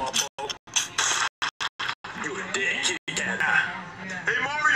Waffle. You a dick. Get that. Hey, Mario.